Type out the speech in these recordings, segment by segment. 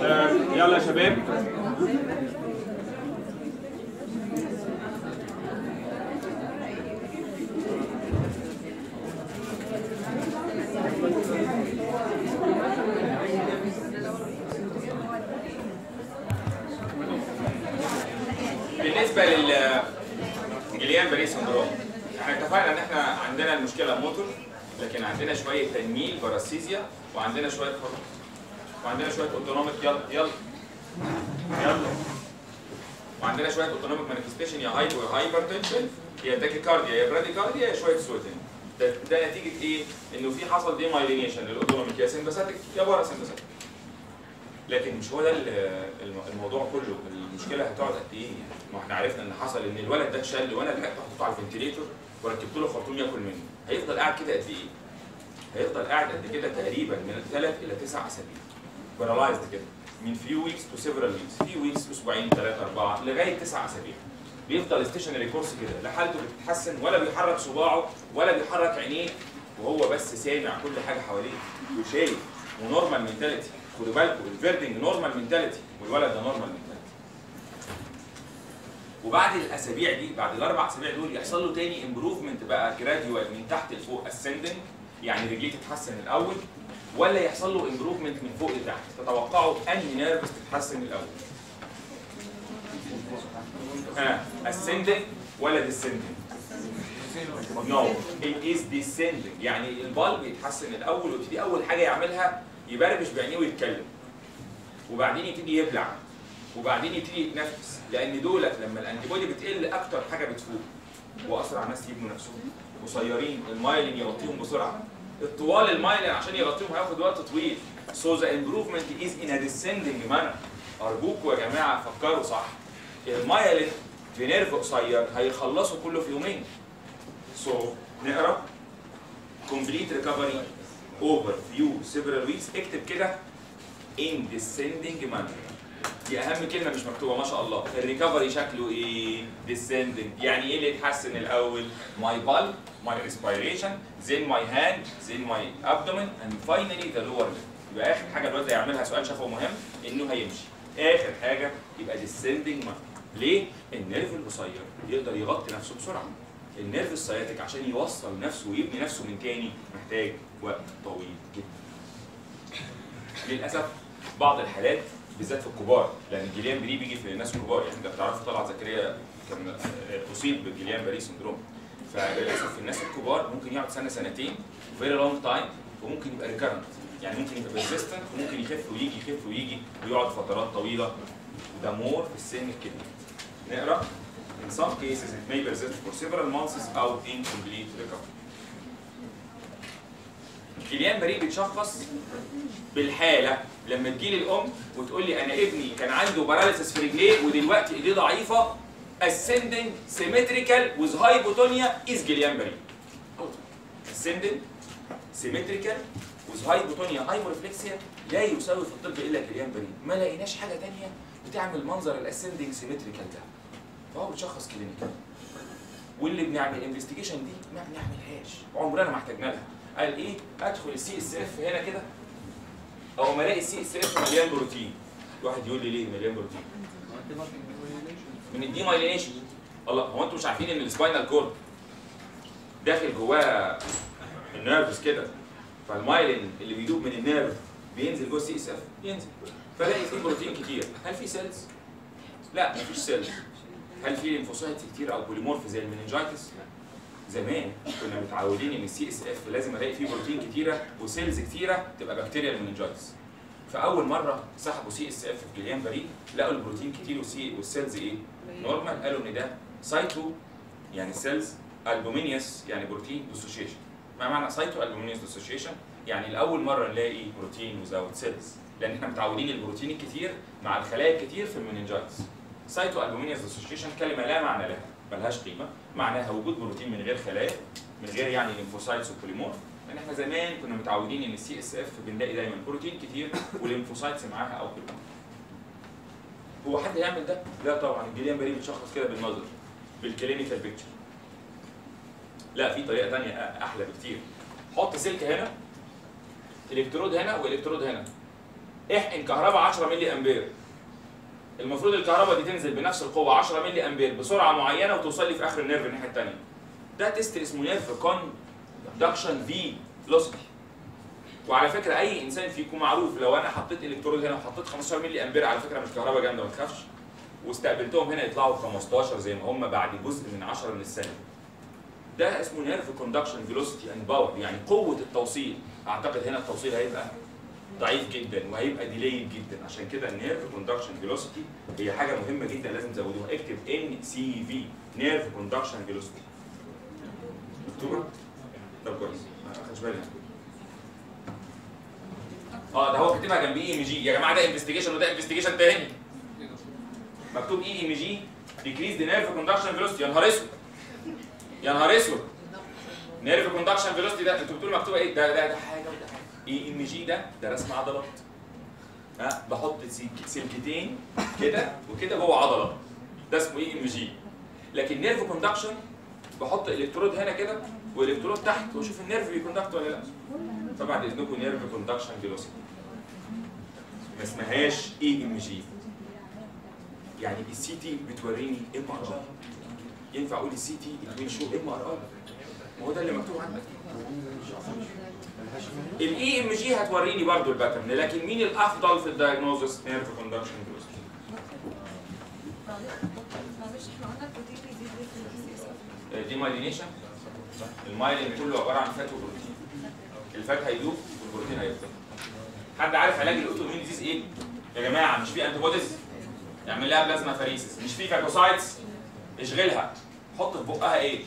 آه، يلا يا شباب. بالنسبة لل Guillain-Barré syndrome إحنا اتفقنا ان إحنا عندنا المشكلة موتور لكن عندنا شوية تنميل paresthesia وعندنا شوية حر وعندنا شوية autonomic يلا يلا. يلا. وعندنا شوية autonomic manifestation يا hypo يا hypertension يا tachycardia يا bradycardia يا شوية sweating ده, ده نتيجة إيه؟ إنه في حصل demyelination لل autonomic يا sympathetic يا parasympathetic لكن مش هو ده ال- الم- الموضوع كله. المشكلة هتقعد قد إيه؟ ما إحنا عرفنا إن حصل إن الولد ده اتشل وأنا لحقت احطه على ال ventilator وركبت له خرطوم ياكل منه. هيفضل قاعد كده قد إيه؟ هيفضل قاعد قد كده تقريبا من ثلاث إلى تسع أسابيع. paralyzed كده. من few weeks to several weeks few weeks أسبوعين ثلاثة أربعة لغاية تسع أسابيع. بيفضل stationary course كده. لا حالته بتتحسن ولا بيحرك صباعه ولا بيحرك عينيه وهو بس سامع كل حاجة حواليه. وشايف و normal mentality خدوا بالكم ال wording normal mentality والولد ده normal mentality وبعد الأسابيع دي بعد الأربع أسابيع دول يحصل له تاني improvement بقى gradual من تحت لفوق ascending يعني رجليه تتحسن الأول. ولا يحصل له improvement من فوق لتحت. تتوقعوا أنهي nerves تتحسن الأول؟ ها ascending ولا descending no it is descending. يعني ال bulb يتحسن الأول ويبتدي أول حاجة يعملها يبربش بعينيه ويتكلم. وبعدين يبتدي يبلع. وبعدين يبتدي يتنفس. لأن دولت لما ال antibody بتقل أكتر حاجة بتفوق. وأسرع ناس يبنوا نفسهم. قصيرين المايلين يغطيهم بسرعة. الطوال المايلين عشان يغطيهم هياخد وقت طويل. So the improvement is in a descending manner. أرجوكوا يا جماعة فكروا صح. المايلين في nerve قصير هيخلصوا كله في يومين. So نقرأ. Complete recovery over few several weeks. اكتب كده. In descending manner. دي أهم كلمة مش مكتوبة ما شاء الله. ال recovery شكله إيه؟ descending. يعني إيه اللي يتحسن الأول؟ my bulb my respiration then my hand then my abdomen finally the lower limb يبقى آخر حاجة الواد ده يعملها سؤال شافه مهم إنه هيمشي. آخر حاجة يبقى manner ليه؟ ال nerve القصير يقدر يغطي نفسه بسرعة. ال nerve ال sciatic عشان يوصل نفسه ويبني نفسه من تاني محتاج وقت طويل جدا. للأسف بعض الحالات بالذات في الكبار لأن الجليان بري بيجي في الناس الكبار يعني أنت بتعرفوا طلعت زكريا كان اصيب بال Guillain-Barré syndrome. فللأسف في الناس الكبار ممكن يقعد سنة سنتين very long time وممكن يبقى recurrent يعني ممكن يبقى persistent وممكن يخف ويجي يخف ويجي ويقعد فترات طويلة. وده more في السن الكبير. نقرأ In some cases it may persist for several months أو incomplete recovery. الجليان بريء بيتشخص بالحالة لما تجيلي الأم وتقول لي أنا ابني كان عنده paralysis في رجليه ودلوقتي إيديه ضعيفة ascending symmetrical with hypotonia is Guillain-Barré. ascending symmetrical with hypotonia hyporeflexia لا يساوي في الطب إلا جليان بريء، ما لقيناش حاجة ثانية بتعمل منظر ال ascending symmetrical ده. فهو بتشخص clinical. واللي بنعمل investigation دي ما بنعملهاش، عمرنا ما احتاجنا لها. قال إيه؟ أدخل ال CSF هنا كده أو ما ألاقي ال CSF مليان بروتين. واحد يقول لي ليه مليان بروتين؟ من ال demyelination. الله هو أنتوا مش عارفين إن ال spinal cord داخل جواه ال nerves كده فالمايلين اللي بيدوب من ال nerve بينزل جوه ال CSF ينزل فلاقي فيه بروتين كتير هل في cells؟ لا مفيش cells هل في lymphocytes كتير أو polymorph زي ال meningitis؟ زمان كنا متعودين إن ال CSF لازم ألاقي فيه بروتين كتيرة و cells كتيرة تبقى bacterial meningitis فاول مرة سحبوا CSF في جليان بريء لقوا البروتين كتير وال وال cells إيه؟ normal قالوا إن ده cyto يعني cells albuminous يعني بروتين dissociation ما معنى cyto albuminous dissociation يعني لأول مرة نلاقي بروتين without cells لأن إحنا متعودين البروتين الكتير مع الخلايا الكتير في ال meningitis cyto albuminous dissociation كلمة لا معنى لها ملهاش قيمة. معناها وجود بروتين من غير خلايا من غير يعني lymphocytes و polymorph لأن إحنا زمان كنا متعودين إن ال CSF بنلاقي دايما بروتين كتير و lymphocytes معاها أو polymorph هو حد يعمل ده؟ لا طبعا الجليان بريء بيتشخص كده بالنظر بال clinical picture لا في طريقة ثانية أحلى بكتير. حط سلك هنا الكترود هنا والكترود هنا. احقن كهرباء 10 ملي أمبير. المفروض الكهرباء دي تنزل بنفس القوة 10 ملي أمبير بسرعة معينة وتوصل لي في آخر ال nerve الناحية الثانية ده test اسمه nerve conduction في velocity وعلى فكرة أي إنسان فيكم معروف لو أنا حطيت الكترود هنا وحطيت 15 ملي أمبير على فكرة مش كهرباء جامدة ما تخافش. واستقبلتهم هنا يطلعوا 15 زي ما هم بعد جزء من 10 من الثانية. ده اسمه nerve conduction velocity and power يعني قوة التوصيل. أعتقد هنا التوصيل هيبقى ضعيف جدا وهيبقى delayed جدا. عشان كده ال nerve conduction velocity هي حاجة مهمة جدا لازم تزودوها. اكتب NCV nerve conduction velocity مكتوبه؟ طب كويس. ما خدش بالي. آه ده هو كاتبها جنب EMG يا جماعة ده investigation وده investigation تاني. مكتوب EMG decrease the nerve conduction velocity يا نهار أسود. يا نهار أسود. nerve conduction velocity ده أنتوا بتقولوا مكتوبة إيه؟ ده ده, ده حاجة EMG ده ده رسم عضلات. ها بحط سلك- سلكتين كده وكده جوه عضلة. ده اسمه EMG. لكن nerve conduction بحط الكترود هنا كده والكترود تحت وأشوف ال nerve بي conduct ولا لا. طبعا إذنكم nerve conduction velocity ما اسمهاش EMG. يعني ال CT بتوريني MRI. ينفع أقول ال CT بتوين show MRI؟ ما هو ده اللي مكتوب عندك. ال EMG هتوريني برضو ال pattern لكن مين الأفضل في ال diagnosis nerve conduction demyelination ال myelin كله عبارة عن fat وبروتين. ال fat هيدوب والبروتين هيفضل. حد عارف علاج ال autoimmune disease إيه؟ يا جماعة مش في antibodies يعمل لها plasmapheresis مش في phagocytes اشغلها. حط في بقها إيه؟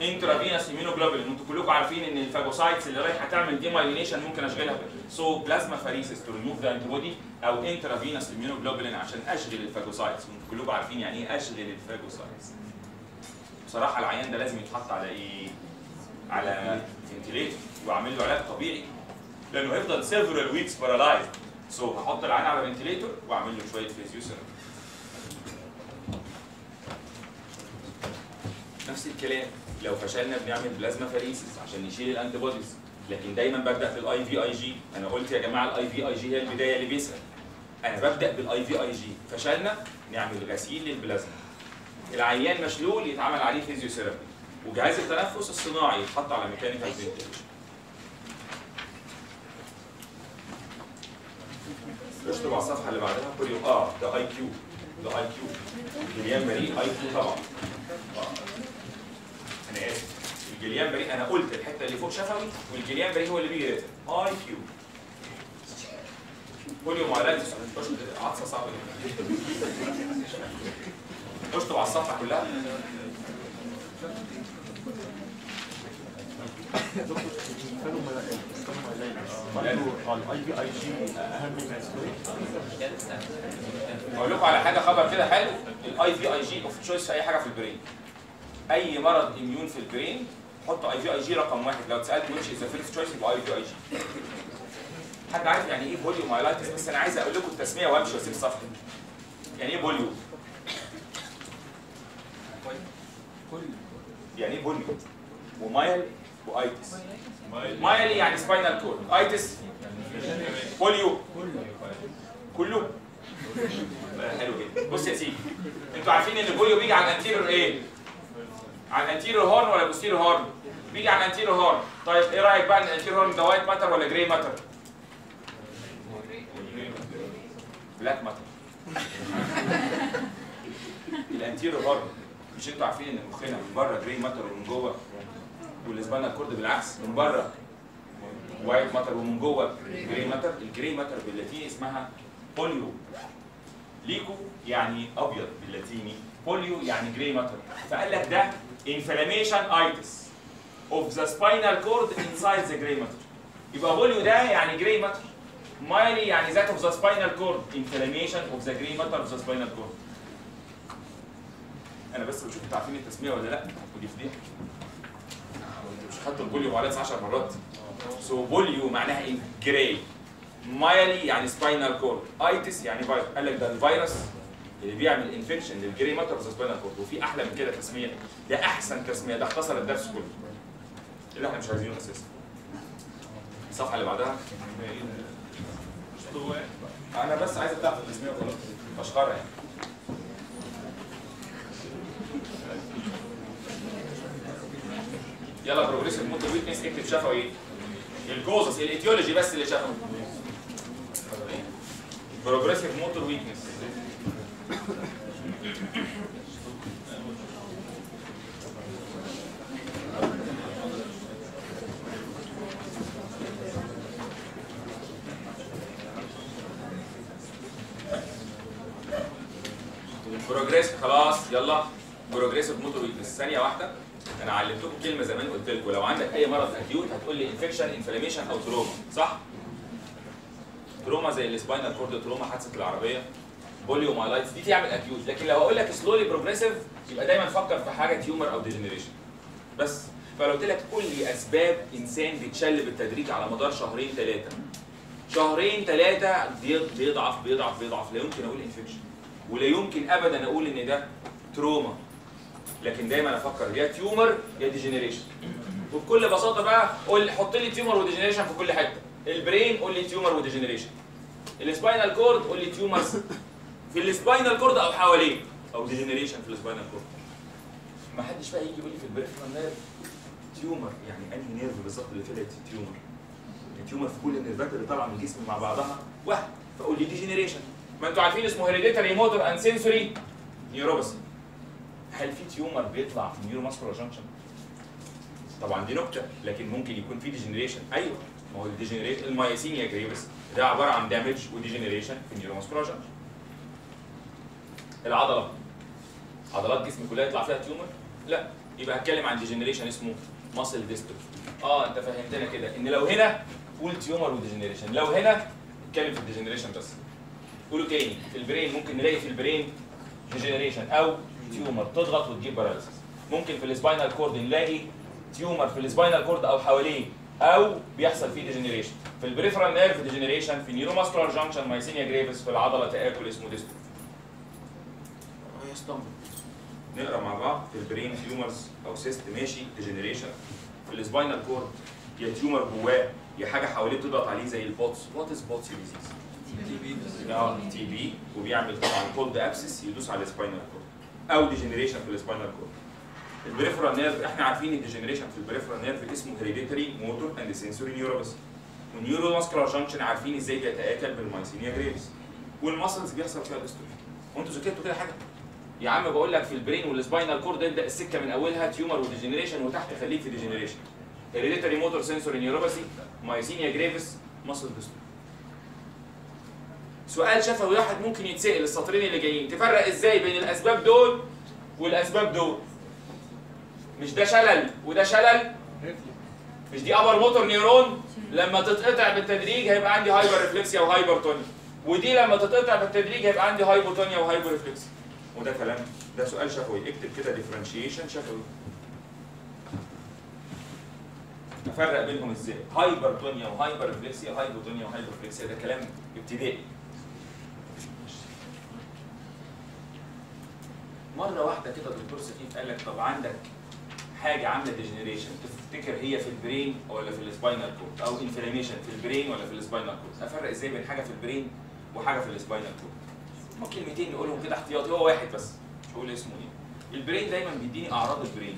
intravenous immunoglobulin أنتوا كلكم عارفين ان ال phagocytes اللي رايحه تعمل demyelination ممكن اشغلها سو بلازما فريسس تو ريموف ذا انتي بودي أو intravenous immunoglobulin عشان اشغل ال phagocytes أنتوا كلكم عارفين يعني إيه اشغل ال phagocytes بصراحه العيان ده لازم يتحط على إيه؟ على ventilator واعمل له علاج طبيعي لأنه هيفضل several weeks paralyzed so هحط العيان على ventilator واعمل له شوية physiotherapy نفس الكلام. لو فشلنا بنعمل plasmapheresis عشان نشيل ال antibodies لكن دايما ببدأ بال IVIG أنا قلت يا جماعة ال IVIG هي البداية اللي بيسال أنا ببدأ بال IVIG فشلنا نعمل غسيل للبلازما العيان مشلول يتعمل عليه فيزيوثيرابي وجهاز التنفس الصناعي يتحط على ميكانيكال فنتيليشن اشطب على الصفحه اللي بعدها يوم. آه ده اي كيو ده اي كيو جليان بريء اي كيو طبعا. أنا اسف الجليان بريء. أنا قلت الحتة اللي فوق شفوي والجليان بريء هو اللي بيجي. آي كيو. كل يوم على عطسة صعبة جدا. اشطب على الصفحة كلها. أقول لكم على حاجة خبر كده حلو. ال IVIG of choice في أي حاجة في ال brain أي مرض immune في ال brain حط IVIG رقم واحد. لو اتسالت which is the first choice يبقى IVIG حد عارف يعني إيه poliomyelitis بس أنا عايز أقول لكم التسمية وأمشي وأسيب الصفحه يعني إيه polio يعني إيه polio و myel و itis. myel يعني spinal cord itis؟ polio كله. حلو جدا. بص يا سيدي أنتوا عارفين إن ال polio بيجي على ال anterior إيه؟ على ال anterior horn ولا posterior horn؟ بيجي على ال anterior horn. طيب إيه رأيك بقى إن ال anterior horn ده white matter ولا gray matter black matter ال anterior horn مش أنتوا عارفين إن مخنا من بره gray matter ومن جوه؟ وال spinal cord بالعكس من بره white matter ومن جوه gray matter ال gray matter باللاتيني اسمها polio leuko يعني أبيض باللاتيني. polio يعني gray matter فقال لك ده inflammation itis of the spinal cord inside the gray matter يبقى polio ده يعني gray matter myel يعني that of the spinal cord inflammation of the gray matter of the spinal cord أنا بس بشوف أنتوا عارفين التسمية ولا لأ؟ ودي فضيحة. مش خدتوا ال polio معلقه 10 مرات. so polio معناها إيه؟ gray myel يعني spinal cord itis يعني فيروس. قال لك ده الفيروس. اللي بيعمل infection لل gray matter في spinal cord وفي أحلى من كده تسمية. ده أحسن تسمية ده اختصر الدرس كله. اللي إحنا مش عايزينه أساسا. الصفحة اللي بعدها. أنا بس عايز ابدا في التسمية وخلاص. فشخره يعني. يلا progressive motor weakness اكتب شفوي إيه ال causes ال etiology بس اللي شفوي. progressive motor weakness progress خلاص يلا. progressive motor ثانية واحدة. أنا علمتكم كلمة زمان قلت لكم. لو عندك أي مرض acute هتقول لي infection inflammation أو trauma صح؟ trauma زي ال spinal cord trauma حادثة العربية. poliomyelitis دي تعمل acute لكن لو أقول لك slowly progressive يبقى دايما فكر في حاجة tumor أو degeneration بس. فلو قلت لك قول لي أسباب إنسان بيتشل بالتدريج على مدار شهرين ثلاثة شهرين ثلاثة بيضعف بيضعف بيضعف. لا يمكن أقول infection ولا يمكن ابدا أقول إن ده trauma لكن دايما أفكر يا tumor يا degeneration وبكل بساطة بقى قول حط لي tumor و degeneration في كل حتة. ال brain قول لي tumor و degeneration ال spinal cord قول لي tumors في ال spinal cord أو حواليه. أو degeneration في ال spinal cord ما حدش بقى يجي يقول لي في ال peripheral nerve tumor يعني أنهي nerve بالظبط اللي طلعت tumor ال tumor في كل ال nerve ات اللي طالعة من الجسم مع بعضها. واحد فقول لي degeneration ما أنتوا عارفين اسمه hereditary motor and sensory neuropathy هل في tumor بيطلع في ال neuromuscular junction؟ طبعا دي نكته لكن ممكن يكون في degeneration أيوه. ما هو ال degeneration ال myasthenia gravis ده عبارة عن damage و degeneration في ال neuromuscular junction العضله عضلات جسمي كلها يطلع فيها tumor؟ لا. يبقى هتكلم عن degeneration اسمه muscle dystrophy آه أنت فهمتنا كده. إن لو هنا قول tumor و degeneration لو هنا اتكلم في ال degeneration بس. قولوا تاني. في ال brain ممكن نلاقي في ال brain degeneration أو tumor تضغط وتجيب paralysis ممكن في ال spinal cord نلاقي tumor في ال spinal cord أو حواليه أو بيحصل فيه degeneration في ال peripheral nerve degeneration في neuromuscular junction myasthenia gravis في العضلة تآكل اسمه dystrophy نقرأ مع بعض في ال brain tumors أو cyst ماشي degeneration في ال spinal cord يا tumor جواه يا حاجة حواليه تضغط عليه زي ال Pott's what is Pott's disease TB وبيعمل طبعا cold abscess يدوس على ال spinal cord أو degeneration في ال spinal cord ال peripheral nerve إحنا عارفين ال degeneration في ال peripheral nerve اسمه hereditary motor and sensory neuropathy وال neuromuscular junction عارفين إزاي بيتآكل بال myasthenia gravis وال muscles بيحصل فيها dystrophy وأنتوا ذاكرتوا كده حاجة؟ يا عم بقول لك في ال brain وال spinal cord ابدا السكة من أولها tumor و degeneration وتحت خليك في degeneration hereditary motor sensory neuropathy myasthenia gravis muscle dystrophy سؤال شفوي واحد ممكن يتسأل السطرين اللي جايين تفرق إزاي بين الأسباب دول والأسباب دول؟ مش ده شلل وده شلل؟ مش دي upper motor neuron لما تتقطع بالتدريج هيبقى عندي hyperreflexia و hypertonia ودي لما تتقطع بالتدريج هيبقى عندي hypotonia و hyporeflexia وده كلام ده سؤال شفوي. اكتب كده differentiation شفوي. افرق بينهم إزاي؟ hypertonia و hyperreflexia hypotonia و hyporeflexia ده كلام ابتدائي. مرة واحدة كده الدكتور سكيف قال لك طب عندك حاجة عاملة degeneration تفتكر هي في ال brain ولا في ال spinal cord أو inflammation في ال brain ولا في ال spinal cord أفرق إزاي بين حاجة في ال brain وحاجة في ال spinal cord هما كلمتين نقولهم كده احتياطي هو واحد بس مش هقول اسمه إيه. ال brain دايما بيديني أعراض ال brain.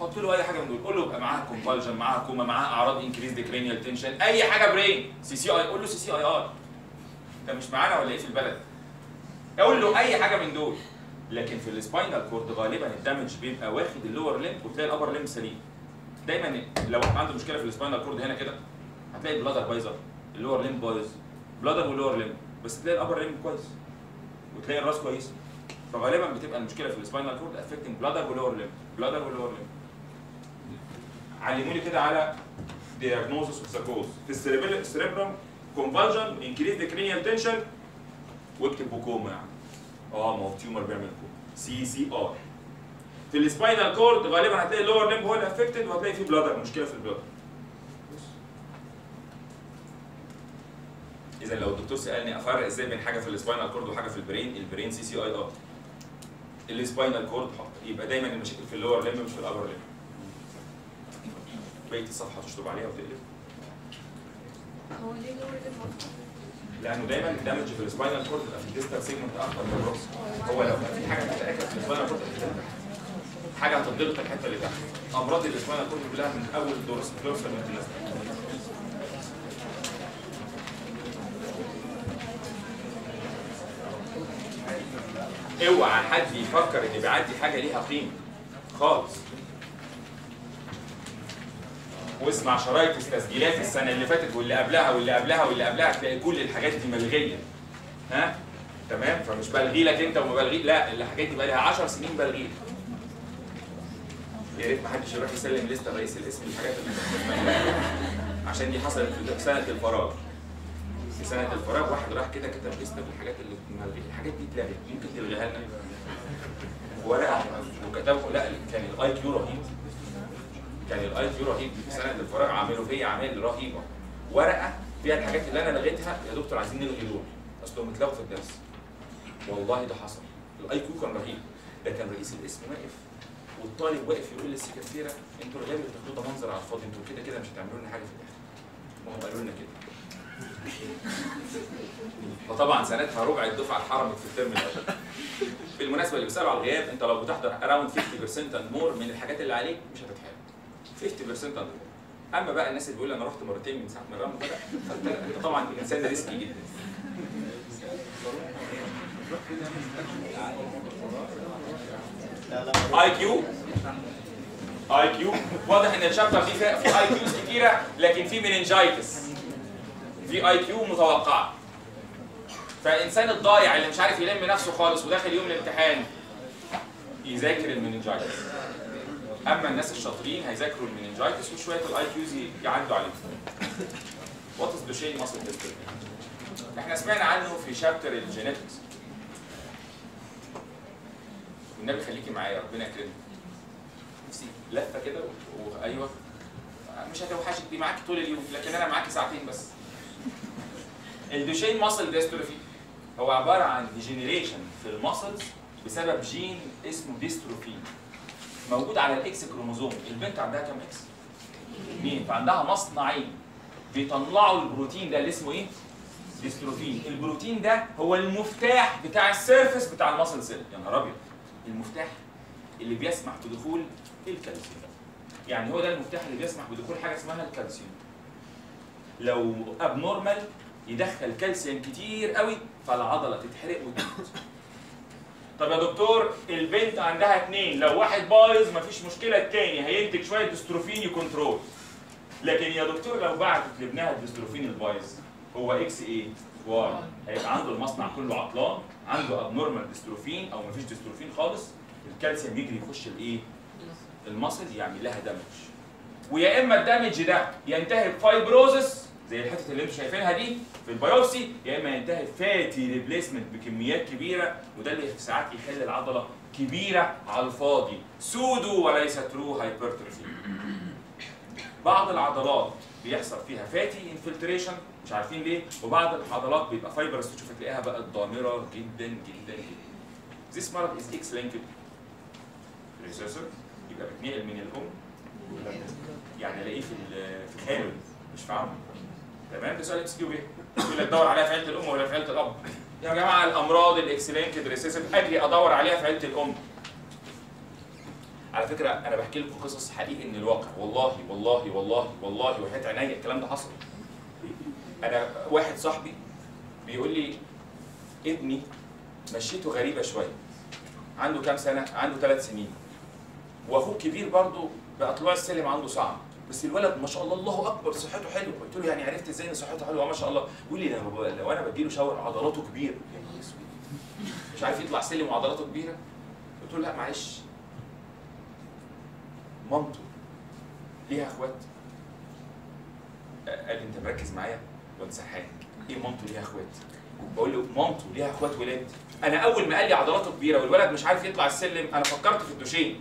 حط له أي حاجة من دول قول له يبقى معاها convulsion معاها كوما معاها أعراض increased cranial tension أي حاجة برين سي سي اي قول له سي سي اي ار أنت مش معانا ولا إيه في البلد؟ أقول له أي حاجة من دول. لكن في ال spinal cord غالبا ال damage بيبقى واخد ال lower limb وتلاقي ال upper limb سليم. دايما لو عنده مشكلة في ال spinal cord هنا كده هتلاقي ال bladder بايظه ال lower limb بايظ. bladder وال lower limb بس تلاقي ال upper limb كويس وتلاقي الراس كويس. فغالبا بتبقى المشكلة في ال spinal cord affecting bladder و lower limb bladder و lower limb علموني كده على diagnosis of the cause في ال cerebrum convulsion increase the cranial tension واكتب بوكوما يعني. آه ما هو tumor بيعمل coma CCR في ال spinal cord غالبا هتلاقي ال lower limb هو اللي affected وهتلاقي فيه bladder مشكلة في ال bladder إذا لو الدكتور سألني أفرق إزاي بين حاجة في ال spinal cord وحاجة في ال brain ال brain CCI ار ال spinal cord حط. يبقى دايما المشاكل في ال lower limb مش في ال upper limb بقية الصفحة تشطب عليها وتقلب. هو ليه lower المفروض؟ لأنه دايما ال damage في ال spinal cord بيبقى في ال distal segment أكتر من الروكس هو لو كان في حاجة بتتأكد في ال spinal cord. حاجة هتضغط الحته اللي تحت. أمراض ال spinal cord كلها من أول dorsal dorsal من اوعى حد يفكر ان بيعدي حاجة ليها قيمة. خالص. واسمع شرايط التسجيلات السنة اللي فاتت واللي قبلها واللي قبلها واللي قبلها تلاقي كل الحاجات دي ملغية. ها؟ تمام؟ فمش بلغي لك أنت وما بلغي لا الحاجات دي بقى لها 10 سنين بلغي يا ريت ما حدش يروح يسلم لستة رئيس الاسم الحاجات اللي عشان دي حصلت في سنة الفراغ. في سنة الفراغ واحد راح كده كتب لسته بالحاجات اللي الحاجات دي اتلغت. ممكن تلغيها لنا؟ ورقه وكتبوا لا كان ال IQ رهيب. كان ال IQ رهيب. في سنة الفراغ عملوا فيا أعمال رهيبة. ورقة فيها الحاجات اللي أنا لغيتها. يا دكتور عايزين نلغي دول. أصلهم اتلغوا في الدرس. والله ده حصل. ال IQ كان رهيب. ده كان رئيس القسم واقف. والطالب واقف يقول للسكرتيرة أنتوا الغياب اللي بتاخدوه ده منظر على الفاضي. أنتوا كده كده مش هتعملوا لنا حاجة في الآخر. ما هم قالوا لنا كده. فطبعا سنتها ربع الدفعة اتحرمت في الترم الأول بالمناسبة اللي بيسألوا على الغياب انت لو بتحضر around 50% and more من الحاجات اللي عليك مش هتتحرم. 50% and more أما بقى الناس اللي بيقول أنا رحت مرتين من ساعة ما الرمل بدا فأنت أنت طبعا انسان risky جدا. MCQ MCQ واضح إن ال chapter فيه في MCQs كتيرة لكن في meningitis في MCQ متوقعه فالانسان الضايع اللي مش عارف يلم نفسه خالص وداخل يوم الامتحان يذاكر ال meningitis أما الناس الشاطرين هيذاكروا ال meningitis وشوية ال MCQs يعدوا عليهم. what is Duchenne muscle dystrophy إحنا سمعنا عنه في chapter ال genetics والنبي خليكي معايا ربنا يكرمك. نفسي لفة كده وأيوة. مش هتوحشك دي معاكي طول اليوم لكن أنا معاكي ساعتين بس. ال Duchenne muscle dystrophy هو عبارة عن degeneration في ال muscles بسبب جين اسمه dystrophin موجود على ال X chromosome. البنت عندها كام X؟ اثنين فعندها مصنعين بيطلعوا البروتين ده اللي اسمه إيه؟ dystrophin البروتين ده هو المفتاح بتاع ال surface بتاع ال muscle cell. يا نهار أبيض. المفتاح اللي بيسمح بدخول الكالسيوم. يعني هو ده المفتاح اللي بيسمح بدخول حاجة اسمها الكالسيوم. لو abnormal يدخل كالسيوم كتير قوي فالعضلة تتحرق وتموت طب يا دكتور البنت عندها اتنين لو واحد بايظ مفيش مشكلة التاني هينتج شوية dystrophin ي control لكن يا دكتور لو بعتت لابنها ال dystrophin البايظ هو X إيه؟ Y هيبقى عنده المصنع كله عطلان عنده abnormal dystrophin أو مفيش dystrophin خالص الكالسيوم يجري يخش الإيه؟ ال muscle يعمل لها damage ويا إما ال damage ده ينتهي ب fibrosis زي الحته اللي أنتم شايفينها دي في ال biopsy يا إما ينتهي fatty replacement بكميات كبيرة وده اللي ساعات يخلي العضلة كبيرة على الفاضي. pseudo وليس true hypertrophy بعض العضلات بيحصل فيها fatty infiltration مش عارفين ليه وبعض العضلات بيبقى fibrous تشوف تلاقيها بقت ضامره جدا جدا جدا. This مرض is X linked recessive يبقى بتنقل من الأم يعني ألاقيه في في خالد مش في عمه تمام؟ ده سؤال XQP. يقول لك دور عليها في عيلة الأم ولا في عيلة الأب؟ يا جماعة الأمراض ال X linked recessive اجري أدور عليها في عيلة الأم. على فكرة أنا بحكي لكم قصص حقيقي من الواقع. والله والله والله والله وحياة عينيا الكلام ده حصل. أنا واحد صاحبي بيقول لي ابني مشيته غريبة شوية. عنده كام سنة؟ عنده ثلاث سنين. وأخوه كبير برضه بقى طلوع السلم عنده صعب. بس الولد ما شاء الله الله أكبر صحته حلوة. قلت له يعني عرفت إزاي إن صحته حلوة؟ ما شاء الله. يقول لي لو أنا بديله شاور عضلاته كبيرة. يا أسود. مش عارف يطلع سلم وعضلاته كبيرة؟ قلت له لا معلش. مامته ليها أخوات. قال لي أنت مركز معايا؟ ولا سرحان إيه مامته ليها أخوات؟ بقول له مامته ليها أخوات ولاد. أنا أول ما قال لي عضلاته كبيرة والولد مش عارف يطلع السلم أنا فكرت في الدوشين.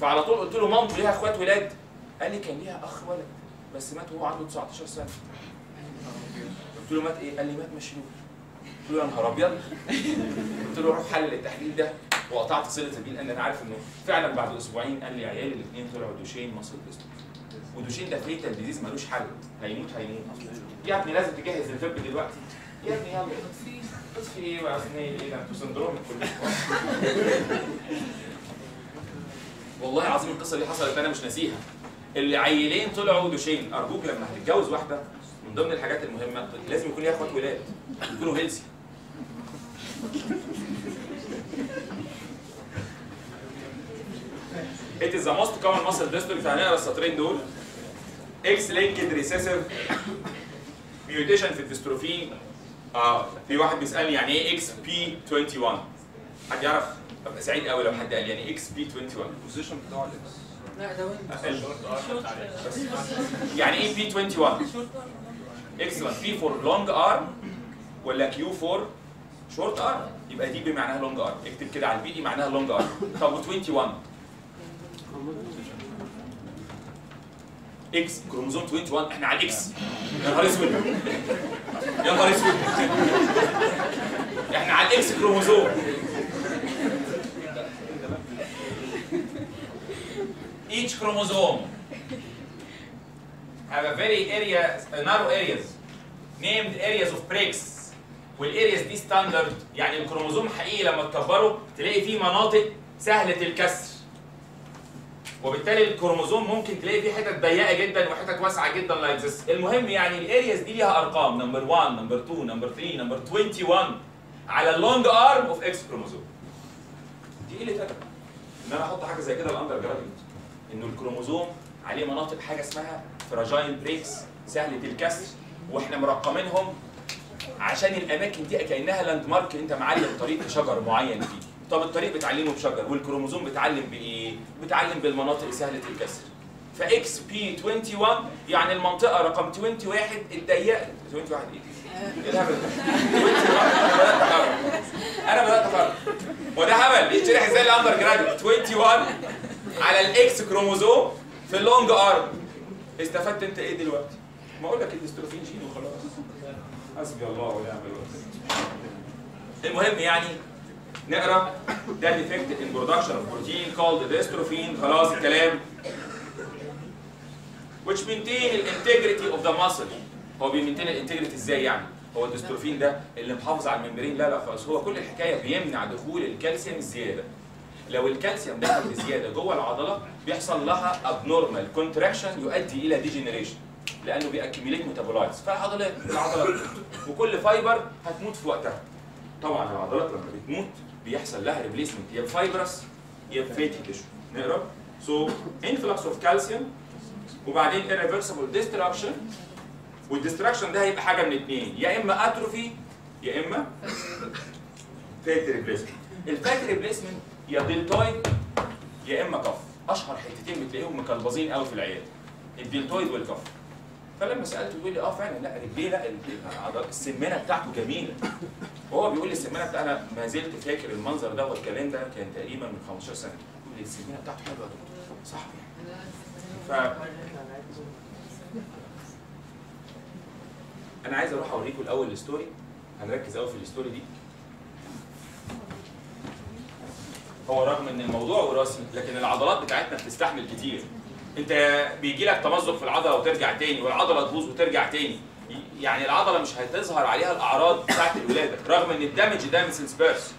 فعلى طول قلت له مامته ليها أخوات ولاد. قال لي كان ليها أخ ولد بس مات وهو عنده 19 سنة. قلت له مات إيه؟ قال لي مات مشلول. قلت له يا نهار أبيض. قلت له روح حلل التحليل ده. وقطعت صلتي بيه لأن أنا عارف إنه فعلا بعد أسبوعين قال لي عيالي الاثنين طلعوا Duchenne muscle dystrophy و Duchenne ده fatal disease ملوش حل. هيموت هيموت. يا ابني لازم تجهز الفب دلوقتي. يا ابني يلا. في إيه بقى؟ إيه؟ إيه ده؟ أنتوا syndrome والله العظيم القصة دي حصلت أنا مش ناسيها. العيلين طلعوا Duchenne. أرجوك لما هتتجوز واحدة من ضمن الحاجات المهمة لازم يكون ليها أخوات ولاد. يكونوا healthy It is the most common muscle dystrophy هنقرا السطرين دول. X linked recessive mutation في ال dystrophin آه في واحد بيسألني يعني إيه Xp 21 حد يعرف؟ ابقى سعيد قوي لو حد قال يعني Xp 21 ال position بتاعه ال X يعني إيه p 21 X 1 p for long arm ولا q for short arm يبقى دي بمعناها long arm اكتب كده على ال p دي معناها long arm طب و 21 X chromosome 21 إحنا على ال X يا نهار أسود. يا نهار أسود. إحنا على ال X chromosome. Each chromosome have a very area narrow areas named areas of breaks. وال areas دي standard يعني الكروموزوم حقيقي لما تكبره تلاقي فيه مناطق سهلة الكسر. وبالتالي الكروموزوم ممكن تلاقي فيه حتت ضيقة جدا وحتت واسعة جدا like this المهم يعني ال areas دي ليها أرقام. number 1 number 2 number 3 number 21 على ال long arm of X chromosome دي قلة أدب. إن أنا أحط حاجة زي كده ال undergraduate انه الكروموزوم عليه مناطق حاجة اسمها fragile breaks سهله الكسر وإحنا مرقمينهم عشان الأماكن دي كأنها landmark انت معلم طريق شجر معين فيه. طب الطريق بتعلمه بشجر والكروموزوم بتعلم بإيه؟ بتعلم بالمناطق سهله الكسر ف Xp 21 يعني المنطقة رقم 21 الضيقة. 21 إيه؟ الهبل ده؟ 21 أنا بدأت اقرب وده هبل. يتشرح إزاي ال undergrad 21 على ال X chromosome في ال long arm. استفدت أنت إيه دلوقتي؟ ما أقول لك ال dystrophin gene وخلاص. حسبي الله ونعم الوكيل. المهم يعني نقرأ. ده defect in production of protein called dystrophin خلاص الكلام. Which maintain ال integrity of the muscle. هو بي maintain ال integrity إزاي يعني؟ هو ال dystrophin ده اللي محافظ على ال membrane. لا لا خالص هو كل الحكاية بيمنع دخول الكالسيوم الزيادة. لو الكالسيوم دخل بزيادة جوه العضلة بيحصل لها abnormal contraction يؤدي إلى degeneration لأنه بي accumulate metabolites فالعضلات العضلات وكل fiber هتموت في وقتها. طبعا العضلات لما بتموت بيحصل لها replacement يا fibrous يا fatty tissue نقرأ. So influx of calcium وبعدين irreversible destruction. وال destruction ده هيبقى حاجة من اثنين يا إما atrophy يا إما fat replacement ال fat replacement يا deltoid يا إما calf. أشهر حتتين بتلاقيهم مكلبظين قوي في العيال ال deltoid وال calf. فلما سألته بيقول لي آه فعلا. لا رجليه لا السمنه بتاعته جميلة. وهو بيقول لي السمنه بتاعته أنا ما زلت فاكر المنظر ده والكلام ده كان تقريبا من 15 سنة. يقول لي السمنه بتاعته حلوة يا دكتور. صح. ف أنا عايز أروح أوريكم الأول ال story. هنركز قوي في ال story دي. هو رغم إن الموضوع وراثي لكن العضلات بتاعتنا بتستحمل كتير. أنت بيجي لك تمزق في العضلة وترجع تاني والعضلة تبوظ وترجع تاني. يعني العضلة مش هتظهر عليها الأعراض ساعة الولادة رغم إن ال damage ده since birth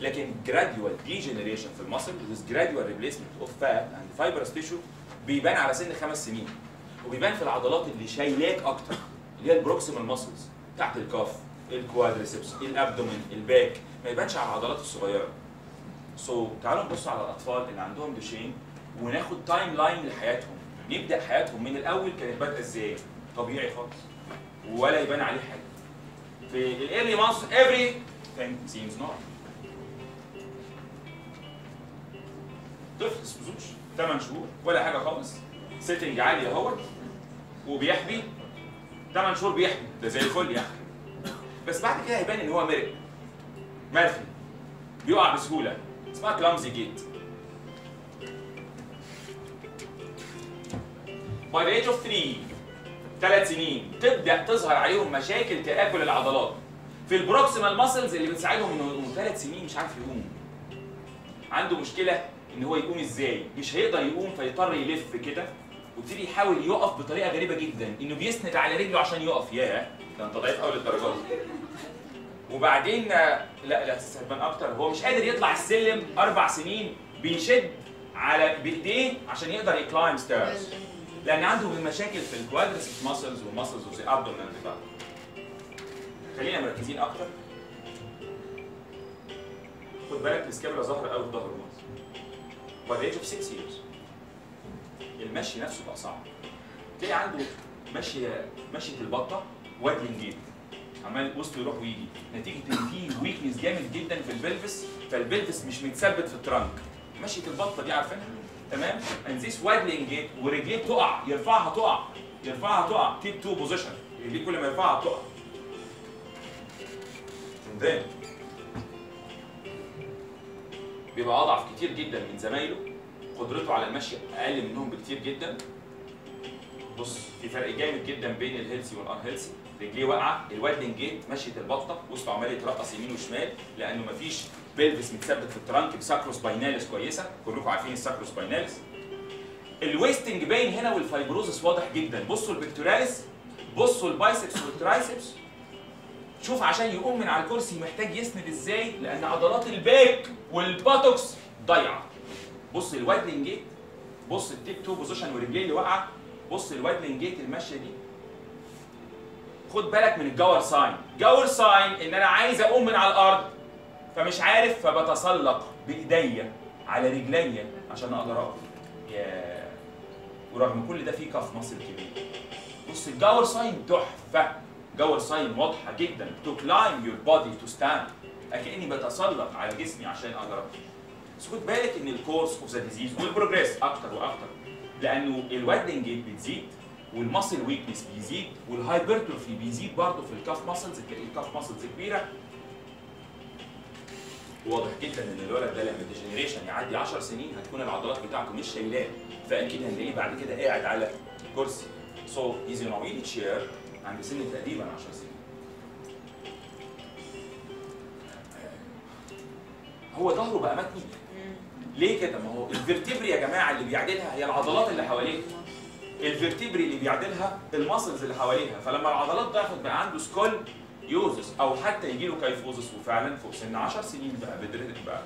لكن gradual degeneration في ال muscle with gradual replacement of fat and fibrous tissue بيبان على سن خمس سنين. وبيبان في العضلات اللي شايلاك أكتر اللي هي البروكسيمال ماسلز تحت الكاف الكوادريسبس الابدومين الباك ما يبانش على العضلات الصغيرة. so so, تعالوا نبص على الأطفال اللي عندهم Duchenne وناخد timeline لحياتهم. نبدأ حياتهم من الأول كانت بادئة إزاي؟ طبيعي خالص. ولا يبان عليه حاجة. في ال early months every thing seems normal. طفل سوزوش 8 شهور ولا حاجة خالص. sitting عادي أهوت وبيحبي 8 شهور بيحبي ده زي الفل يعني بس بعد كده هيبان إن هو مرق مرخي بيقع بسهولة. اسمها clumsy gait. By the age of 3 ثلاث سنين تبدأ تظهر عليهم مشاكل تآكل العضلات. في ال proximal muscles اللي بتساعدهم يقوموا ثلاث سنين مش عارف يقوم عنده مشكلة إن هو يقوم إزاي؟ مش هيقدر يقوم فيضطر يلف كده وابتدي يحاول يقف بطريقة غريبة جدا. إنه بيسند على رجله عشان يقف. ياه ده أنت ضعيف قوي للدرجة دي. وبعدين آه، لا لا تستهبل أكتر. هو مش قادر يطلع السلم أربع سنين بيشد على بايديه عشان يقدر ي climb stairs لأن عنده مشاكل في ال quadriceps muscles وال muscles of the abdomen بتاعه. خلينا مركزين أكتر. خد بالك ال scapula ظهر قوي في ظهر by the age of 6 years. المشي نفسه بقى صعب. تلاقي عنده مشيه مشية البطة waddling gait عمال وسطه يروح ويجي. نتيجة إن في weakness جامد جدا في ال pelvis فال pelvis مش متثبت في ال trunk. مشيه البطة دي عارفينها تمام؟ This waddling gait ورجليه تقع يرفعها تقع. يرفعها تقع. tip toe position رجليه كل ما يرفعها تقع. Then بيبقى أضعف كتير جدا من زمايله. قدرته على المشي أقل منهم بكتير جدا. بص في فرق جامد جدا بين ال healthy وال unhealthy رجليه واقعة ال waddling gait مشيه البطة وسطه عمال يترقص يمين وشمال لأنه مفيش pelvis متثبت في ال trunk ب sacrospinalis كويسة كلكم عارفين ال sacrospinalis ال wasting باين هنا وال fibrosis واضح جدا. بصوا ال pectoralis بصوا ال biceps وال triceps شوف عشان يقوم من على الكرسي محتاج يسند إزاي؟ لأن عضلات ال back وال buttocks ضايعة. بص ال waddling gait بص ال tip toe position ورجليه اللي واقعة بص ال waddling gait الماشيه دي. خد بالك من ال Gower sign Gower sign إن أنا عايز أقوم من على الأرض فمش عارف فبتسلق بإيديا على رجليا عشان أقدر أقف. يا ورغم كل ده في calf muscle كبير. بص ال Gower sign تحفة. Gower sign واضحة جدا. to climb your body to stand أكأني بتسلق على جسمي عشان أقدر أقف. بس خد بالك إن ال course of the disease وال progress أكتر وأكتر لأنه ال waddling gait بتزيد. وال muscle weakness بيزيد وال hypertrophy بيزيد برضه في ال calf muscles تلاقي ال calf muscles كبيرة. واضح جدا إن الولد ده لما ال degeneration يعدي 10 سنين هتكون العضلات بتاعته مش شايلاه. فاكيد هنلاقيه بعد كده قاعد على كرسي. So he's in wheelchair عند سن تقريبا 10 سنين. هو ظهره بقى متني. ليه كده؟ ما هو ال vertebrae يا جماعة اللي بيعدلها هي العضلات اللي حواليه. ال vertebrae اللي بيعدلها ال muscles اللي حواليها. فلما العضلات ضعفت بقى عنده scoliosis أو حتى يجي له kyphosis وفعلا فوق سن 10 سنين بقى بدرت بقى.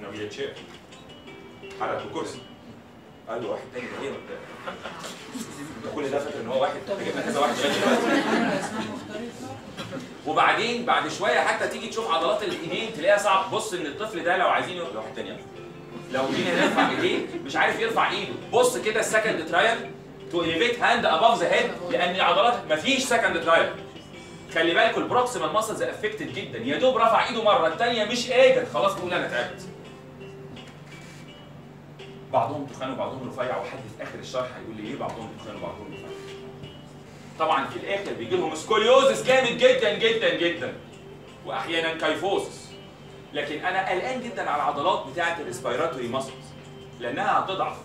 من wheelchair حرك الكرسي قال له واحد تاني ده إيه كل ده فاكر إن هو واحد. جبنا كذا واحد وبعدين بعد شوية حتى تيجي تشوف عضلات الإيدين تلاقيها صعب. بص إن الطفل ده لو عايزين يروح واحد تاني. لو جينا نرفع إيديه مش عارف يرفع إيده. بص كده ال second trial to elevate hand above the head لأن العضلات مفيش second trial خلي بالكوا ال proximal muscles affected جدا. يا دوب رفع إيده مرة الثانية مش قادر. خلاص بيقول أنا تعبت. بعضهم تخان وبعضهم رفيع. وحد في آخر الشرح هيقول لي ليه بعضهم تخان وبعضهم رفيع. طبعا في الآخر بيجي لهم scoliosis جامد جدا جدا جدا. واحيانا kyphosis لكن أنا قلقان جدا على العضلات بتاعة ال respiratory muscles لأنها هتضعف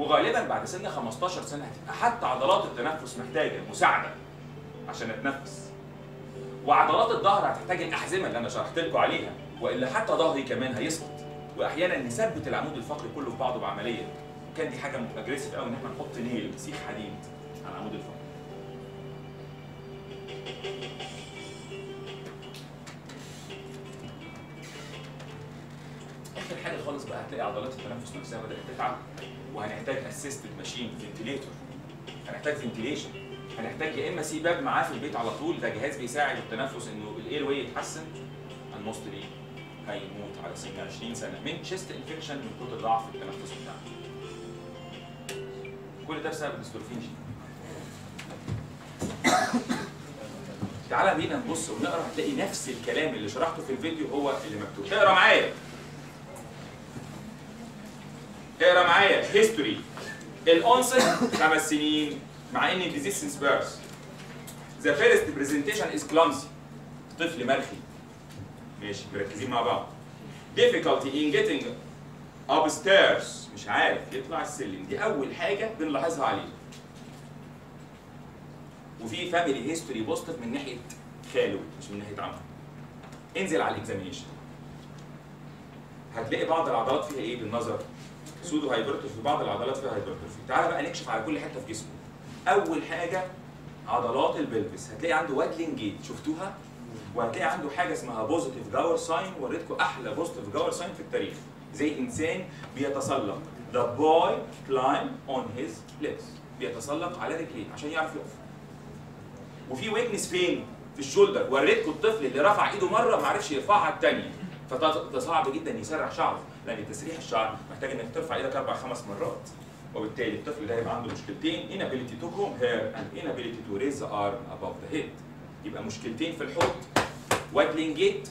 وغالبا بعد سن 15 سنة هتبقى حتى عضلات التنفس محتاجة مساعدة عشان اتنفس. وعضلات الظهر هتحتاج الأحزمة اللي أنا شرحت لكم عليها وإلا حتى ظهري كمان هيسقط. واحيانا نثبت العمود الفقري كله في بعضه بعملية. وكان دي حاجة aggressive قوي إن إحنا نحط nail سيخ حديد على العمود الفقري. آخر حاجة خالص بقى هتلاقي عضلات التنفس نفسها بدأت تتعب. وهنحتاج assisted machine ventilator هنحتاج ventilation هنحتاج يا إما CPAP معاه في البيت على طول ده جهاز بيساعد التنفس إنه ال airway يتحسن. ال mostly هيموت على سن 20 سنة. من chest infection من كتر ضعف التنفس بتاعه كل ده بسبب ال dystrophin gene تعالى بينا نبص ونقرأ هتلاقي نفس الكلام اللي شرحته في الفيديو هو اللي مكتوب. اقرا معايا. اقرا معايا. History ال onset خمس سنين مع إن ال disease since birth The first presentation is clumsy طفل مرخي ماشي مركزين مع بعض. Difficulty in getting upstairs. مش عارف يطلع السلم. دي أول حاجة بنلاحظها عليه. وفي family history positive من ناحية خاله مش من ناحية عمه. انزل على ال examination هتلاقي بعض العضلات فيها إيه؟ بالنظر. pseudohypertrophy بعض العضلات فيها hypertrophy تعالى بقى نكشف على كل حتة في جسمه. أول حاجة عضلات ال pelvis هتلاقي عنده waddling gait شفتوها؟ وهتلاقي عنده حاجة اسمها positive Gower sign وريتكم أحلى positive Gower sign في التاريخ. زي إنسان بيتسلق. The boy climb on his legs بيتسلق على رجليه عشان يعرف يقف. وفي weakness فين؟ في ال shoulder. وريتكم الطفل اللي رفع إيده مرة ما عرفش يرفعها الثانية فده صعب جدا يسرح شعره لأن تسريح الشعر محتاج إنك ترفع إيدك أربع خمس مرات. وبالتالي الطفل ده هيبقى عنده مشكلتين inability to comb hair and inability to raise the arm above the head. يبقى مشكلتين في الحوض waddling gait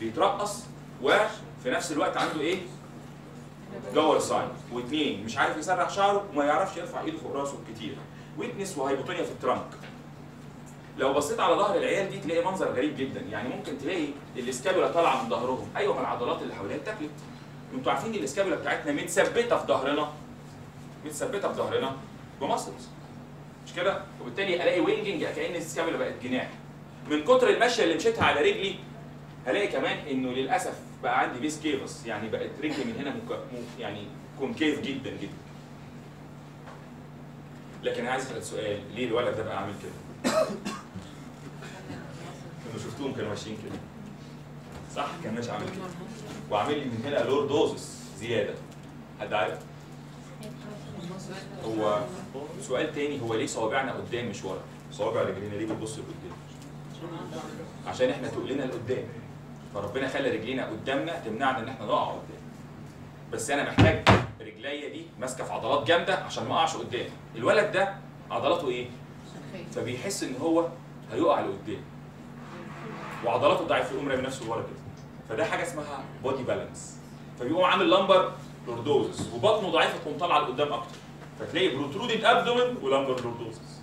بيترقص وفي نفس الوقت عنده إيه؟ Gower sign واثنين مش عارف يسرح شعره وما يعرفش يرفع إيده فوق راسه كتير. weakness و hypotonia في ال trunk لو بصيت على ظهر العيال دي تلاقي منظر غريب جدا. يعني ممكن تلاقي ال scapula طالعة من ظهرهم. أيوه ما العضلات اللي حواليها اتاكلت. أنتوا عارفين ال scapula بتاعتنا متثبتة في ظهرنا. متثبتة في ظهرنا. ب muscles مش كده؟ وبالتالي ألاقي winging كأن ال scapula بقت جناح. من كتر المشيه اللي مشيتها على رجلي هلاقي كمان إنه للأسف بقى عندي pes cavus يعني بقت رجلي من هنا مك... يعني concave جدا جدا. لكن عايز اسال سؤال. ليه الولد ده بقى عامل كده؟ كانوا شفتوهم كانوا ماشيين كده. صح كان ماشي عامل كده. وعامل لي من هنا لوردوزس زيادة. حد عارف؟ هو سؤال تاني هو ليه صوابعنا قدام مش ورا؟ صوابع رجلينا ليه بتبص لقدام؟ عشان إحنا تقلنا لقدام. فربنا خلى رجلينا قدامنا تمنعنا ان إحنا نقع قدام. بس أنا محتاج رجليا دي ماسكة في عضلات جامدة عشان ما اقعش قدام. الولد ده عضلاته إيه؟ فبيحس ان هو هيقع لقدام. وعضلاته ضعيفه يقوم رامي نفسه لورا كده فده حاجة اسمها body balance فبيقوم عامل lumbar lordosis وبطنه ضعيفة تقوم طالعة لقدام أكتر. فتلاقي protruded abdomen و lumbar lordosis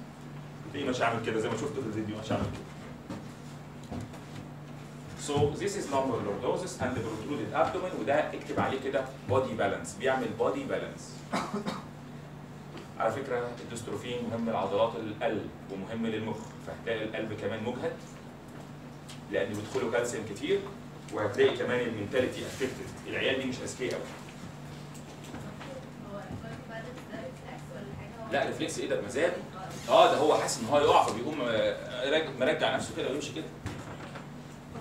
تلاقيه ماشي عامل كده. زي ما شفت في الفيديو ماشي عامل كده. So this is lumbar lordosis and the protruded abdomen. وده اكتب عليه كده body balance. بيعمل body balance. على فكرة ال dystrophin مهم لعضلات القلب ومهم للمخ. فهتلاقي القلب كمان مجهد. لأن بيدخله كالسيوم كتير وهتلاقي كمان ال mentality affected العيال دي مش اذكياء قوي لا reflex إيه ده؟ بمزاج آه ده هو حاسس إن هو يقع فبيقوم آه، مرجع نفسه كده ويمشي كده.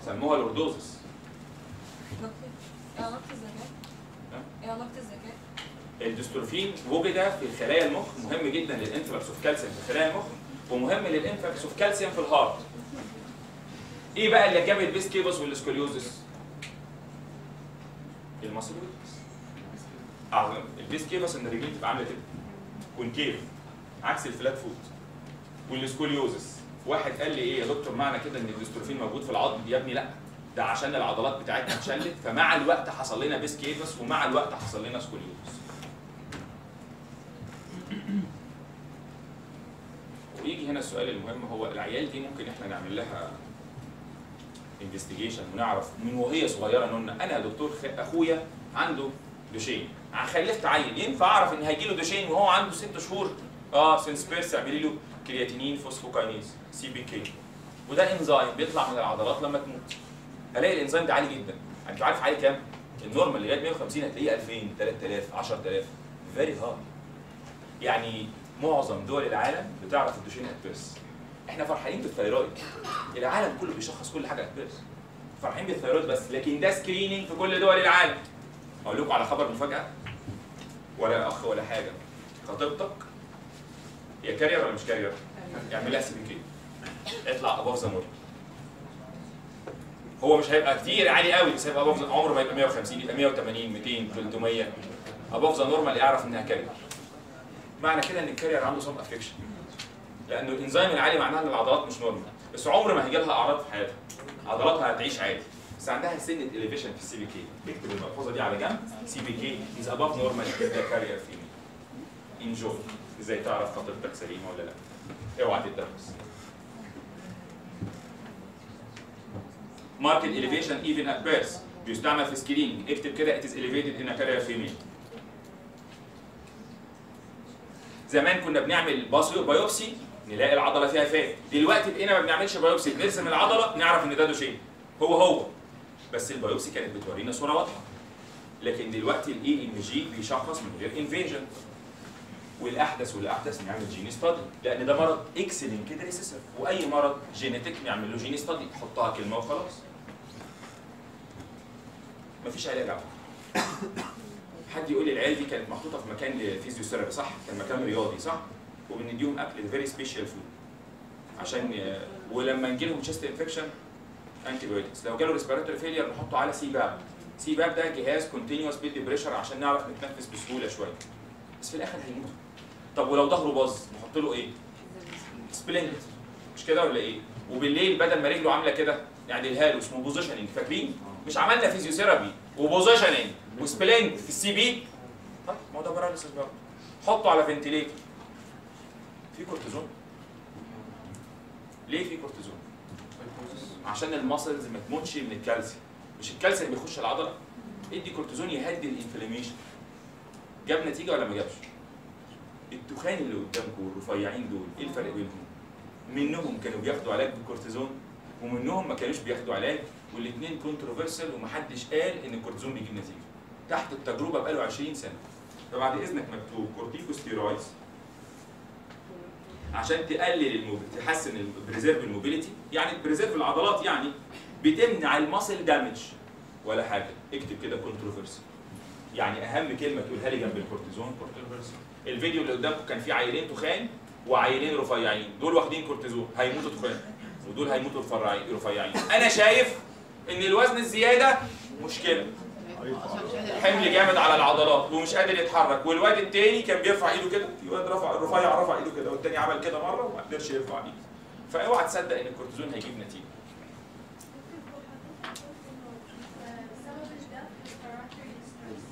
سموها lordosis إيه علاقة الذكاء؟ إيه علاقة الذكاء؟ ال dystrophin وجد في خلايا المخ مهم جدا لل influx of calcium في خلايا المخ ومهم لل influx of calcium في ال heart إيه بقى اللي جاب ال pes cavus وال scoliosis؟ ال muscle weakness أعظم ال pes cavus ان الرجلين تبقى عاملة كده. concave. عكس ال flat foot. وال scoliosis. واحد قال لي إيه يا دكتور معنى كده إن ال dystrophin موجود في العظم؟ يا ابني لا. ده عشان العضلات بتاعتنا اتشلت فمع الوقت حصل لنا pes cavus ومع الوقت حصل لنا scoliosis. ويجي هنا السؤال المهم هو العيال دي ممكن إحنا نعمل لها investigation ونعرف من وهي صغيرة نقول أنا يا دكتور أخويا عنده Duchenne. خلفت عيل. ينفع أعرف إن هيجي له Duchenne وهو عنده ست شهور؟ آه since birth اعملي له creatine phosphokinase CPK وده انزيم بيطلع من العضلات لما تموت. ألاقي الانزيم ده عالي جدا. أنت عارف عالي كام؟ ال normal لغاية 150 هتلاقيه 2000 3000 10000 very high يعني معظم دول العالم بتعرف ال Duchenne at birth إحنا فرحانين بال thyroid. العالم كله بيشخص كل حاجة at birth فرحانين بال thyroid بس لكن ده screening في كل دول العالم. أقول لكم على خبر مفاجأة. ولا أخ ولا حاجة. خطيبتك؟ هي carrier ولا مش carrier؟ يعمل لها CPK اطلع above the هو مش هيبقى كتير عالي قوي بس هيبقى the- عمره ما يبقى 150 يبقى 180 200 300 above the normal يعرف إنها carrier معنى كده إن ال carrier عنده some affection لأنه الإنزيم العالي معناها إن العضلات مش normal بس عمر ما هيجي لها أعراض في حياتها. عضلاتها هتعيش عادي. بس عندها سنة elevation في ال CPK اكتب الملحوظه دي على جنب. CPK is above normal ده carrier female enjoy إزاي تعرف خطيبتك سليمة ولا لأ؟ اوعى تتدرس marked elevation even at birth. بيستعمل في screening اكتب كده it is elevated in a carrier زمان كنا بنعمل biopsy نلاقي العضلة فيها fat دلوقتي بقينا ما بنعملش biopsy بنرسم العضلة نعرف إن ده Duchenne. هو هو. بس ال biopsy كانت بتورينا صورة واضحة. لكن دلوقتي ال EMG بيشخص من غير invasion والأحدث والأحدث نعمل gene study لأن ده مرض X-linked recessive وأي مرض genetic نعمل له gene study حطها كلمة وخلاص. مفيش علاج على. حد يقول لي العيال دي كانت محطوطة في مكان physiotherapy صح؟ كان مكان رياضي صح؟ وبنديهم أكل. very special food عشان ي... ولما نجي لهم chest infection antibiotics لو جاله respiratory failure نحطه على CPAP CPAP ده جهاز continuous بيدي pressure عشان نعرف نتنفس بسهولة شوية. بس في الآخر هيموت. طب ولو ظهره باظ نحط له إيه؟ splint مش كده ولا إيه؟ وبالليل بدل ما رجله عاملة كده نعدلها له. اسمه positioning فاكرين؟ مش عملنا physiotherapy و positioning و splint في ال CP. طيب ما هو ده paralysis بقى. حطه على ventilator في كورتيزون ليه في كورتيزون؟ عشان ال muscles ما تموتش من الكالسيوم. مش الكالسيوم بيخش العضلة؟ ادي كورتيزون يهدي ال inflammation جاب نتيجة ولا ما جابش؟ التخان اللي قدامكم والرفيعين دول إيه الفرق بينهم؟ منهم كانوا بياخدوا علاج بالكورتيزون ومنهم ما كانوش بياخدوا علاج والاثنين controversial ومحدش قال إن الكورتيزون بيجيب نتيجة. تحت التجربة بقاله 20 سنة. فبعد إذنك مكتوب corticosteroids عشان تقلل ال mob... تحسن ال preserve ال mobility. يعني preserve العضلات يعني بتمنع ال muscle damage ولا حاجة. اكتب كده controversy يعني أهم كلمة تقولها لي جنب الكورتيزون. كورتيزون الفيديو اللي قدامكم كان فيه عيلين تخان وعيلين رفيعين. دول واخدين كورتيزون هيموتوا تخان. ودول هيموتوا رفيعين. أنا شايف إن الوزن الزيادة مشكلة. حمل جامد على العضلات ومش قادر يتحرك. والواد التاني كان بيرفع ايده كده. في واد رفع رفيع رفع ايده كده والتاني عمل كده مرة وما قدرش يرفع ايده. فاوعى تصدق إن الكورتيزون هيجيب نتيجة.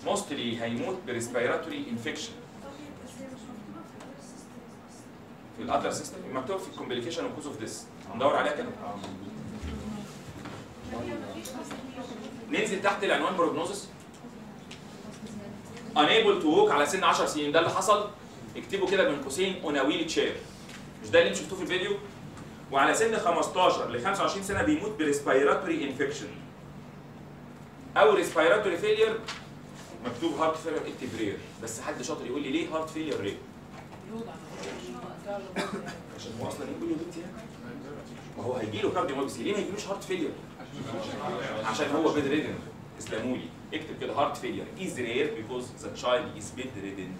mostly هيموت ب respiratory infection في ال other system مكتوب في ال complication و cause of death ندور عليها كده. ننزل تحت العنوان prognosis unable to walk على سن 10 سنين. ده اللي حصل. اكتبوا كده بين قوسين. on wheel chair مش ده اللي أنتوا شفتوه في الفيديو؟ وعلى سن 15 ل 25 سنة بيموت ب respiratory infection أو respiratory failure مكتوب heart failure اكتب rare بس حد شاطر يقول لي ليه heart failure rare عشان هو أصلا يقول له يعني. ما هو هيجي له cardiomyopathy ليه ما يجيلوش heart failure عشان هو bedridden اسلاموا لي اكتب كده heart failure is rare because the child is bedridden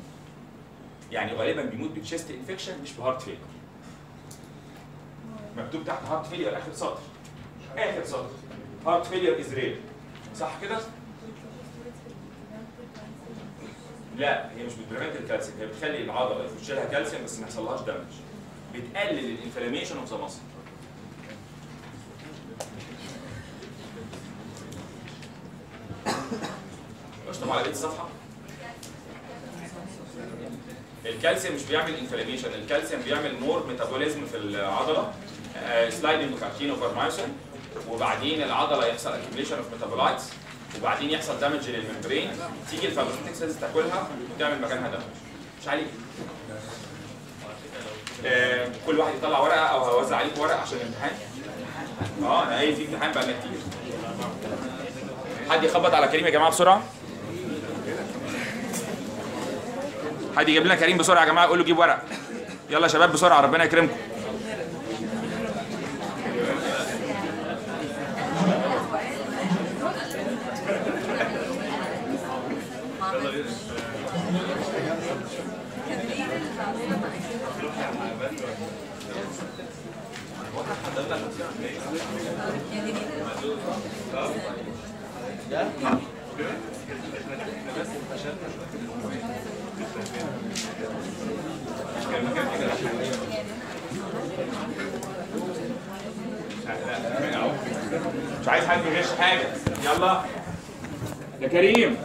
يعني غالبا بيموت ب chest infection مش ب heart failure مكتوب تحت heart failure آخر سطر. آخر سطر. heart failure is rare صح كده؟ لا هي مش بت prevent الكالسيوم هي بتخلي العضلة يخش لها كالسيوم بس ما يحصلهاش damage بتقلل ال inflammation of the muscle اشطب على بقيه الصفحة. الكالسيوم مش بيعمل inflammation الكالسيوم بيعمل more metabolism في العضلة sliding actin over myosin وبعدين العضلة يحصل accumulation of metabolites وبعدين يحصل damage لل membrane تيجي ال phagocytic cells تاكلها وتعمل مكانها damage مش عليك. آه، كل واحد يطلع ورقة أو هوزع عليك ورقة عشان الامتحان. آه أنا في امتحان بقى كتير. حد يخبط على كريم يا جماعة بسرعة؟ حد يجيب لنا كريم بسرعة يا جماعة قول له جيب ورق. يلا يا شباب بسرعة ربنا يكرمكم. حد يغش حاجة. يلا. يا كريم.